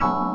you